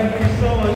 Thank you so much.